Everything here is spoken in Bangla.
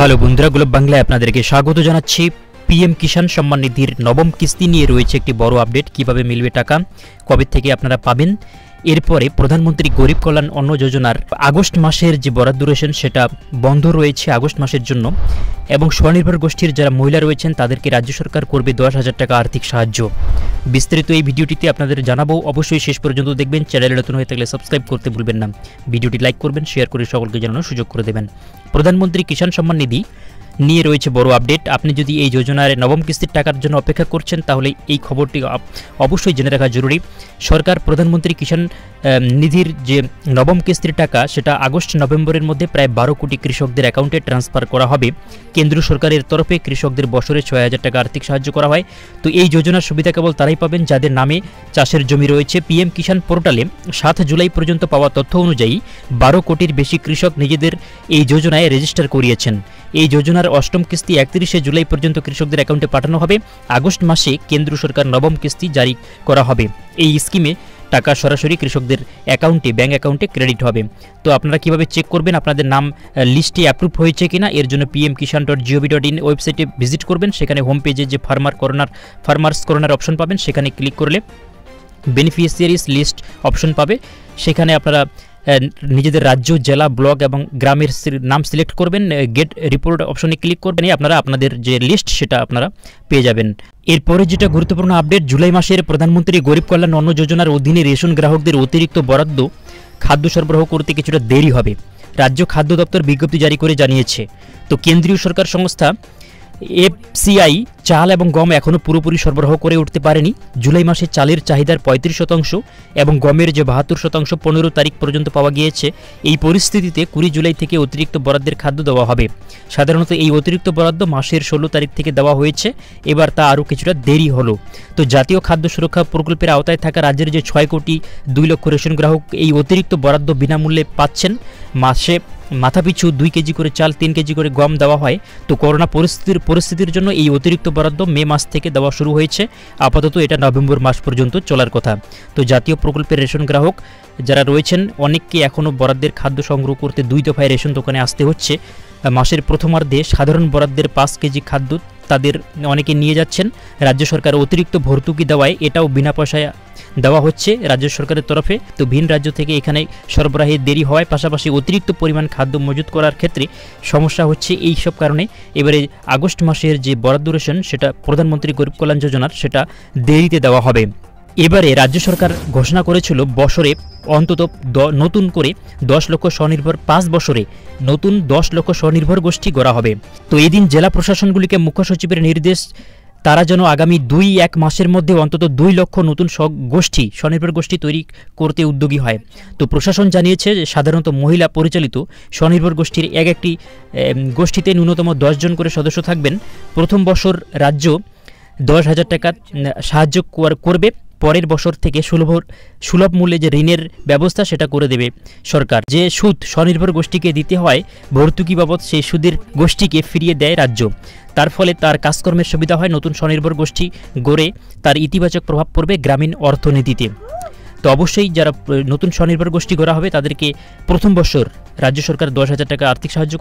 হ্যালো বন্ধুরা গ্লোব বাংলায় আপনাদেরকে স্বাগত জানাচ্ছি। পিএম কিষাণ সম্মান নিধির নবম কিস্তি নিয়ে রয়েছে একটি বড় আপডেট, কীভাবে মিলবে টাকা, কবে থেকে আপনারা পাবেন? এরপরে প্রধানমন্ত্রী গরিব কল্যাণ অন্ন যোজনার আগস্ট মাসের যে বরাদ্দ রয়েছেন সেটা বন্ধ রয়েছে আগস্ট মাসের জন্য। এবং স্বনির্ভর গোষ্ঠীর যারা মহিলা রয়েছেন, তাদেরকে রাজ্য সরকার করবে দশ হাজার টাকা আর্থিক সাহায্য। বিস্তারিত এই ভিডিওটিতে আপনাদের জানাব। অবশ্যই শেষ পর্যন্ত দেখবেন। চ্যানেলে নতুন হয়ে থাকলে সাবস্ক্রাইব করতে ভুলবেন না। ভিডিওটি লাইক করবেন শেয়ার করে সকলকে জানানোর সুযোগ করে দেবেন। প্রধানমন্ত্রী কিষাণ সম্মান নিধি নিয়ে রয়েছে বড় আপডেট আপনি যদি এই যোজনার নবম কিস্তির টাকার জন্য অপেক্ষা করছেন, তাহলে এই খবরটি অবশ্যই জেনে রাখা জরুরি। সরকার প্রধানমন্ত্রী কিষাণ নিধির যে নবম কিস্তির টাকা, সেটা আগস্ট নভেম্বরের মধ্যে প্রায় বারো কোটি কৃষকদের অ্যাকাউন্টে ট্রান্সফার করা হবে। কেন্দ্রীয় সরকারের তরফে কৃষকদের বছরে ছয় হাজার টাকা আর্থিক সাহায্য করা হয়। তো এই যোজনার সুবিধা কেবল তারাই পাবেন যাদের নামে চাষের জমি রয়েছে। পিএম কিষাণ পোর্টালে সাত জুলাই পর্যন্ত পাওয়া তথ্য অনুযায়ী বারো কোটির বেশি কৃষক নিজেদের এই যোজনায় রেজিস্টার করিয়েছেন। এই যোজনার অষ্টম কিস্তি একত্রিশে জুলাই পর্যন্ত কৃষকদের অ্যাকাউন্টে পাঠানো হবে। আগস্ট মাসে কেন্দ্র সরকার নবম কিস্তি জারি করা হবে। এই স্কিমে টাকা সরাসরি কৃষকদের অ্যাকাউন্টে ব্যাঙ্ক অ্যাকাউন্টে ক্রেডিট হবে। তো আপনারা কীভাবে চেক করবেন? আপনাদের নাম লিস্টে অ্যাপ্রুভ হয়েছে কিনা? এর জন্য PM Kisan dot gov dot in ওয়েবসাইটে ভিজিট করবেন। সেখানে হোম পেজে যে ফার্মার করোনার ফার্মার্স করোনার অপশন পাবেন, সেখানে ক্লিক করলে বেনিফিশিয়ারিস লিস্ট অপশন পাবে। সেখানে আপনারা নিজেদের রাজ্য, জেলা, ব্লক এবং গ্রামের নাম সিলেক্ট করবেন গেট রিপোর্ট অপশনে ক্লিক করবেন আপনারা আপনাদের যে লিস্ট সেটা আপনারা পেয়ে যাবেন। এরপরে যেটা গুরুত্বপূর্ণ আপডেট, জুলাই মাসের প্রধানমন্ত্রী গরিব কল্যাণ অন্ন যোজনার অধীনে রেশন গ্রাহকদের অতিরিক্ত বরাদ্দ, খাদ্য সরবরাহ করতে কিছুটা দেরি হবে। রাজ্য খাদ্য দপ্তর বিজ্ঞপ্তি জারি করে জানিয়েছে। তো কেন্দ্রীয় সরকার সংস্থা এফসিআই চাল এবং গম এখনও পুরোপুরি সরবরাহ করে উঠতে পারেনি। জুলাই মাসে চালের চাহিদার পঁয়ত্রিশ শতাংশ এবং গমের যে বাহাত্তর শতাংশ পনেরো তারিখ পর্যন্ত পাওয়া গিয়েছে, এই পরিস্থিতিতে কুড়ি জুলাই থেকে অতিরিক্ত বরাদ্দের খাদ্য দেওয়া হবে। সাধারণত এই অতিরিক্ত বরাদ্দ মাসের ষোলো তারিখ থেকে দেওয়া হয়েছে, এবার তা আরও কিছুটা দেরি হলো। তো জাতীয় খাদ্য সুরক্ষা প্রকল্পের আওতায় থাকা রাজ্যের যে ছয় কোটি দুই লক্ষ রেশন গ্রাহক এই অতিরিক্ত বরাদ্দ বিনামূল্যে পাচ্ছেন, মাসে মাথাপিছু দুই কেজি করে চাল, তিন কেজি করে গম দেওয়া হয়। তো করোনা পরিস্থিতির পরিস্থিতির জন্য এই অতিরিক্ত বরাদ্দ মে মাস থেকে দেওয়া শুরু হয়েছে। আপাতত এটা নভেম্বর মাস পর্যন্ত চলার কথা। তো জাতীয় প্রকল্পের রেশন গ্রাহক যারা রয়েছেন, অনেককে এখনও বরাদ্দের খাদ্য সংগ্রহ করতে দুই দফায় রেশন দোকানে আসতে হচ্ছে। মাসের প্রথমার্ধে সাধারণ বরাদ্দের পাঁচ কেজি খাদ্য তাদের অনেকে নিয়ে যাচ্ছেন। রাজ্য সরকার অতিরিক্ত ভর্তুকি দেওয়ায় এটাও বিনা পয়সায় দেওয়া হচ্ছে রাজ্য সরকারের তরফে। তো ভিন রাজ্য থেকে এখানে সরবরাহে দেরি হওয়ায় পাশাপাশি অতিরিক্ত পরিমাণ খাদ্য মজুত করার ক্ষেত্রে সমস্যা হচ্ছে এই সব কারণে। এবারে আগস্ট মাসের যে বরাদ্দ রেশন, সেটা প্রধানমন্ত্রী গরিব কল্যাণ যোজনার, সেটা দেরিতে দেওয়া হবে। এবারে রাজ্য সরকার ঘোষণা করেছিল বছরে অন্তত নতুন করে দশ লক্ষ স্বনির্ভর, পাঁচ বছরে নতুন দশ লক্ষ স্বনির্ভর গোষ্ঠী গড়া হবে। তো এদিন জেলা প্রশাসনগুলিকে মুখ্য সচিবের নির্দেশ, তারা যেন আগামী দুই এক মাসের মধ্যে অন্তত দুই লক্ষ নতুন গোষ্ঠী, স্বনির্ভর গোষ্ঠী তৈরি করতে উদ্যোগী হয়। তো প্রশাসন জানিয়েছে সাধারণত মহিলা পরিচালিত স্বনির্ভর গোষ্ঠীর এক একটি গোষ্ঠীতে ন্যূনতম জন করে সদস্য থাকবেন। প্রথম বছর রাজ্য দশ হাজার টাকা সাহায্য কর- করবে। পরের বছর থেকে সুলভ সুলভ মূল্যে যে ঋণের ব্যবস্থা সেটা করে দেবে সরকার। যে সুদ স্বনির্ভর গোষ্ঠীকে দিতে হয়, ভর্তুকি বাবদ সেই সুদের গোষ্ঠীকে ফিরিয়ে দেয় রাজ্য। তার ফলে তার কাজকর্মের সুবিধা হয় নতুন স্বনির্ভর গোষ্ঠী গড়ে, তার ইতিবাচক প্রভাব পড়বে গ্রামীণ অর্থনীতিতে। তো অবশ্যই যারা নতুন স্বনির্ভর গোষ্ঠী গড়া হবে, তাদেরকে প্রথম বছর রাজ্য সরকার দশ হাজার টাকা আর্থিক সাহায্য